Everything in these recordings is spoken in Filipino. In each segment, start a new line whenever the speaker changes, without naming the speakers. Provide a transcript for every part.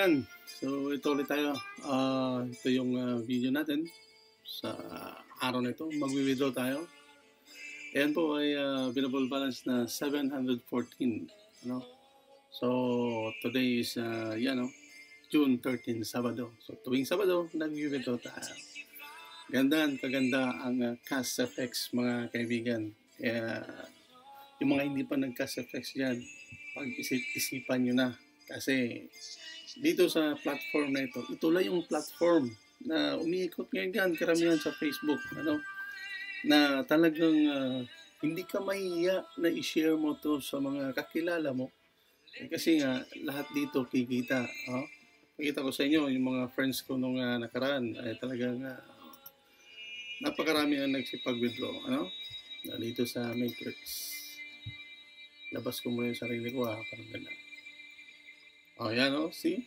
Yan. So, ito ulit tayo. Ah, ito yung ah, video natin sa araw na ito. Magwi-withdraw tayo. Ayan po ay uh, available balance na 714. Ano? So, today is, uh, yan o, June 13, Sabado. So, tuwing Sabado, nag-withdraw tayo. Ganda, kaganda ang uh, cash effects mga kaibigan. Kaya, yung mga hindi pa nag-cash effects dyan, pag-isip-isipan nyo na. Kasi, dito sa platform na ito, ito lang yung platform na umiikot ngayon yan, karamihan sa Facebook, ano, na talagang uh, hindi ka mahiya na i-share mo to sa mga kakilala mo. Eh, kasi nga, lahat dito kikita. Oh? Pakita ko sa inyo, yung mga friends ko nung uh, nakaraan, ay talagang uh, napakarami ang nagsipag-withdraw. Ano? Dito sa Matrix. Labas ko muna yung sarili ko ha, parang ganun. Oh, yan oh, see?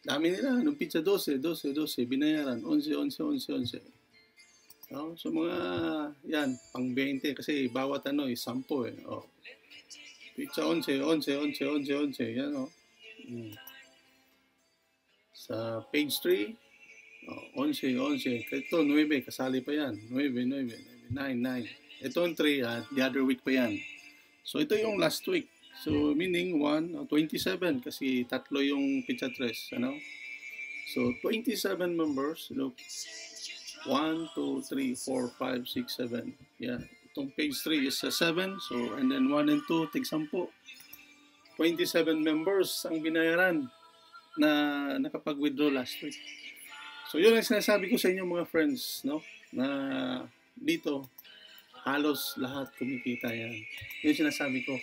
Dami nila, nung pizza 12, 12, 12, binayaran, 11, 11, 11, 11. Oh, so mga, yan, pang 20, kasi bawat ano, eh, 10 eh. Oh. Pizza 11, 11, 11, 11, 11, yan oh. Mm. Sa page 3, oh, 11, 11. Ito, 9, kasali pa yan. 9, 9, 9, 9. Ito ang 3, ah, the other week pa yan. So ito yung last week. So, meaning 1, 27 kasi tatlo yung pizza tres, ano? So, 27 members, look. 1, 2, 3, 4, 5, 6, 7. Yeah. Itong page 3 is uh, 7. So, and then 1 and 2, tig 10. 27 members ang binayaran na nakapag-withdraw last week. So, yun ang sinasabi ko sa inyo mga friends, no? Na dito, halos lahat kumikita yan. Yun sinasabi ko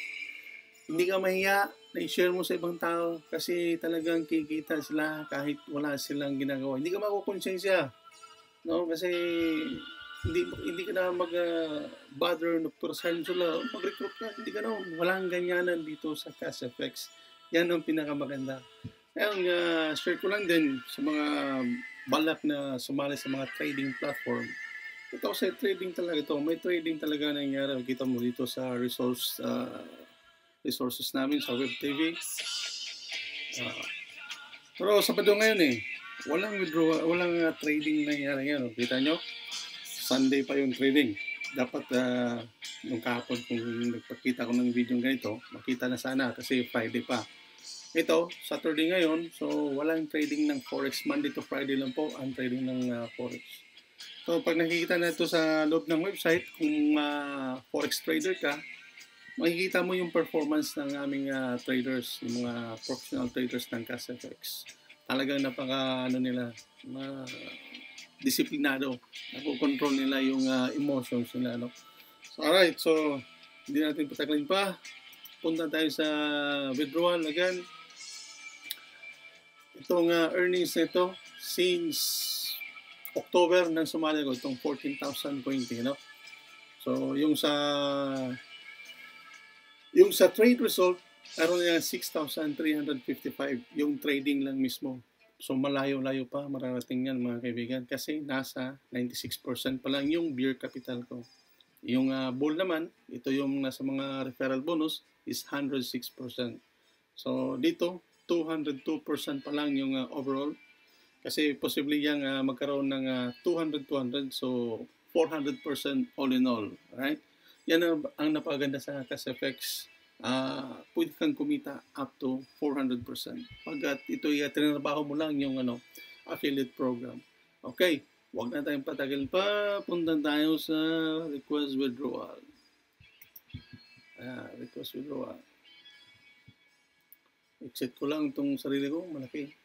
hindi ka mahiya na i-share mo sa ibang tao kasi talagang kikita sila kahit wala silang ginagawa. Hindi ka makukonsensya. No? Kasi hindi hindi ka na mag-bother uh, na purasahin sila. Mag-recruit ka. Hindi ka na. Walang ganyanan dito sa Cash FX. Yan ang pinakamaganda. Kaya uh, share ko lang din sa mga balak na sumali sa mga trading platform. Ito sa trading talaga ito. May trading talaga nangyari. Kita mo dito sa resource uh, resources namin sa web TV. Uh, ah, pero Sabado ngayon eh, walang withdraw, walang uh, trading nangyari ngayon. Kita nyo? Sunday pa yung trading. Dapat uh, nung kahapon kung nagpakita ko ng video ganito, makita na sana kasi Friday pa. Ito, Saturday ngayon, so walang trading ng Forex. Monday to Friday lang po ang trading ng uh, Forex. So pag nakikita na ito sa loob ng website, kung uh, Forex trader ka, makikita mo yung performance ng aming uh, traders, yung mga professional traders ng CashFX. Talagang napaka ano nila, ma disiplinado. Nakokontrol nila yung uh, emotions nila. No? So, alright, so hindi natin patagalin pa. Punta tayo sa withdrawal again. Itong uh, earnings nito since October nang sumali ko itong 14,020, no? So, yung sa yung sa trade result, meron niya 6,355. Yung trading lang mismo. So malayo-layo pa mararating yan mga kaibigan kasi nasa 96% pa lang yung beer capital ko. Yung uh, bull naman, ito yung nasa mga referral bonus is 106%. So dito, 202% pa lang yung uh, overall. Kasi possibly yang uh, magkaroon ng uh, 200-200 so 400% all in all. Right? Yan ang, ang napaganda sa CashFX. Uh, pwede kang kumita up to 400%. Pagkat ito ay tinrabaho mo lang yung ano, affiliate program. Okay, wag na tayong patagal pa. Punta tayo sa request withdrawal. Ah, request withdrawal. Exit ko lang itong sarili ko. Malaki.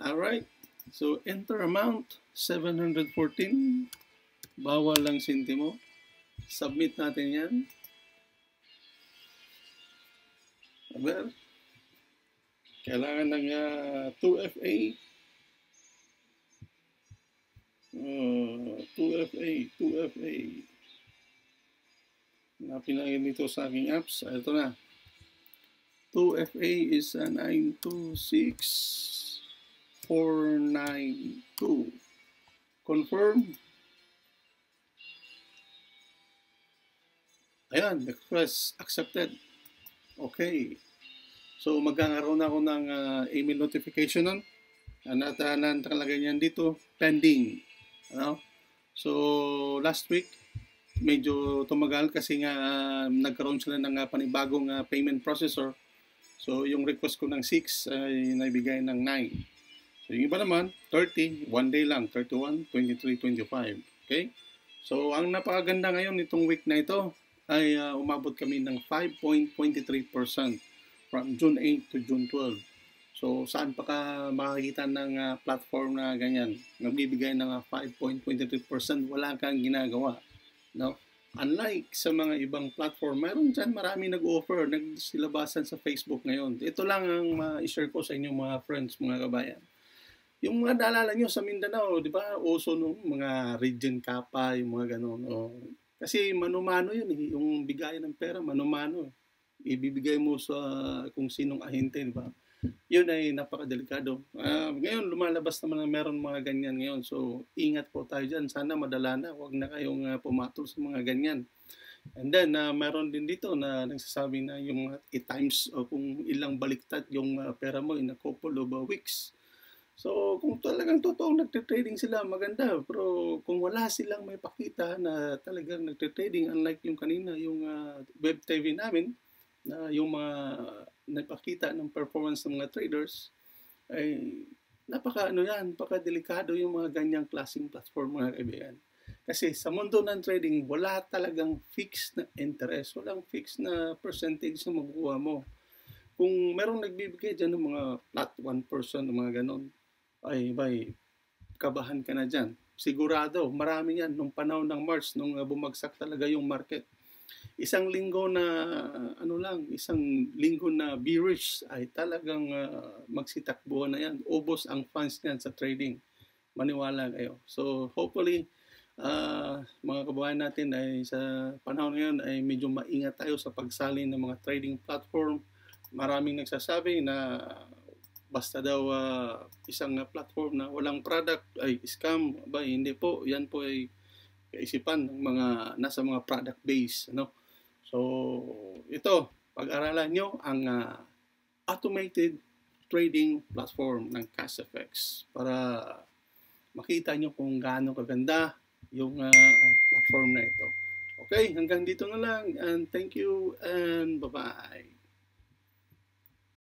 Alright. So, enter amount, 714. Bawal lang sintimo. Submit natin yan. Well, kailangan ng uh, 2FA. Uh, 2FA, 2FA. Hanapin lang dito sa aking apps. Ah, ito na. 2FA is uh, 926492. Confirm. Ayan, request accepted. Okay. So magkakaroon ako ng uh, email notification nun. At uh, nakalagay niyan dito, pending. Ano? So last week, medyo tumagal kasi nga uh, nagkaroon sila ng uh, panibagong uh, payment processor. So yung request ko ng 6 ay naibigay ng 9. So yung iba naman, 30, one day lang, 31, 23, 25. Okay? So ang napakaganda ngayon nitong week na ito ay uh, umabot kami ng 5.23% from June 8 to June 12. So saan pa ka makakita ng uh, platform na ganyan, nagbibigay ng uh, 5.23%, wala kang ginagawa. No? Unlike sa mga ibang platform, mayroon dyan marami nag-offer, nagsilabasan sa Facebook ngayon. Ito lang ang ma-share ko sa inyo mga friends, mga kabayan. Yung mga naalala nyo sa Mindanao, di ba, uso nung mga region kapa, yung mga gano'n. Oh. Kasi manumano yun, eh. yung bigayan ng pera, manumano. Ibibigay mo sa kung sinong ahente, di ba? yun ay napakadelikado. Uh, ngayon, lumalabas naman na meron mga ganyan ngayon. So, ingat po tayo dyan. Sana madala na. Huwag na kayong uh, pumatol sa mga ganyan. And then, uh, meron din dito na nagsasabi na yung uh, times o kung ilang baliktad yung uh, pera mo in a couple of uh, weeks. So, kung talagang totoong nagte-trading sila, maganda. Pero kung wala silang may pakita na talagang nagte-trading, unlike yung kanina, yung uh, web TV namin, na yung mga nagpakita ng performance ng mga traders ay napaka ano yan, napaka delikado yung mga ganyang klaseng platform mga kaibigan. Kasi sa mundo ng trading, wala talagang fixed na interest, walang fixed na percentage na makukuha mo. Kung merong nagbibigay dyan ng mga flat 1% ng mga ganon, ay bay, kabahan ka na dyan. Sigurado, marami yan nung panahon ng March, nung bumagsak talaga yung market isang linggo na ano lang, isang linggo na bearish ay talagang uh, magsitakbuhan na yan. Ubos ang funds niyan sa trading. Maniwala kayo. So hopefully uh, mga kababayan natin ay sa panahon ngayon ay medyo maingat tayo sa pagsali ng mga trading platform. Maraming nagsasabi na basta daw uh, isang platform na walang product ay scam ba hindi po yan po ay kaisipan ng mga nasa mga product base ano So, ito, pag-aralan nyo ang uh, automated trading platform ng CashFX para makita nyo kung gaano kaganda yung uh, platform na ito. Okay, hanggang dito na lang and thank you and bye-bye.